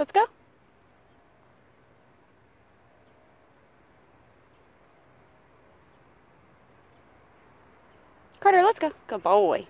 Let's go. Carter, let's go. Good boy.